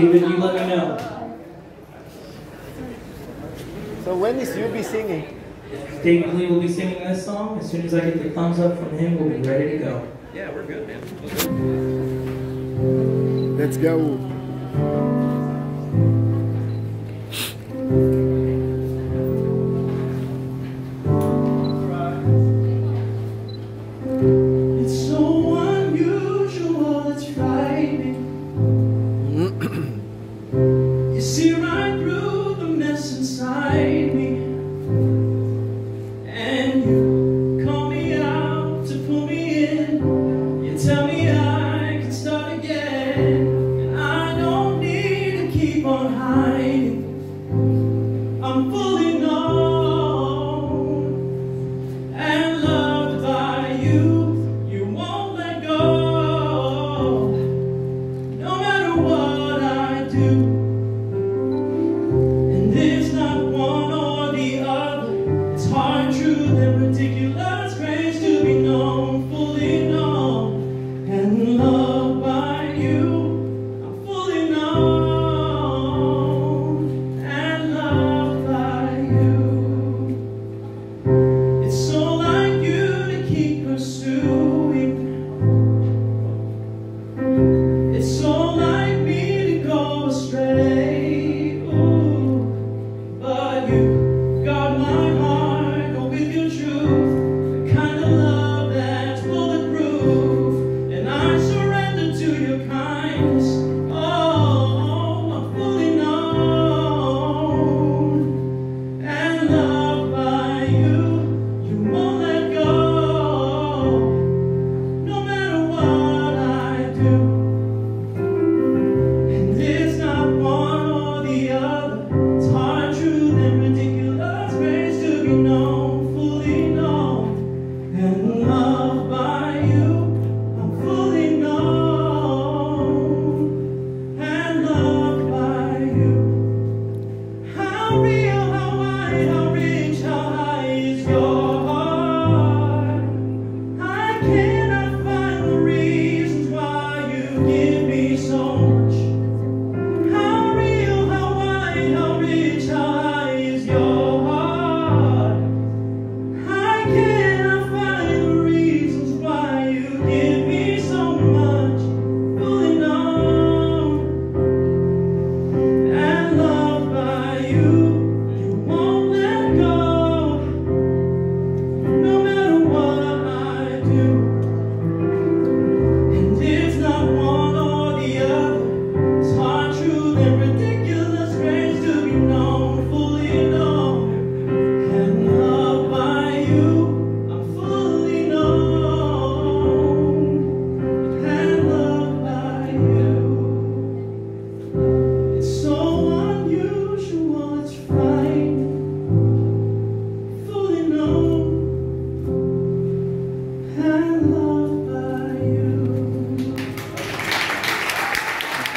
David, you let me know. So when is you be singing? David Lee will be singing this song. As soon as I get the thumbs up from him, we'll be ready to go. Yeah, we're good, man. Let's go. And you call me out to pull me in. You tell me I can start again. I don't need to keep on hiding. I'm fully known And loved by you. You won't let go. No matter what I do my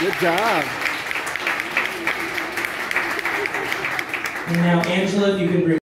Good job. And now, Angela, if you can bring